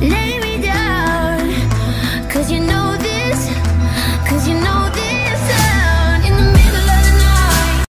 Lay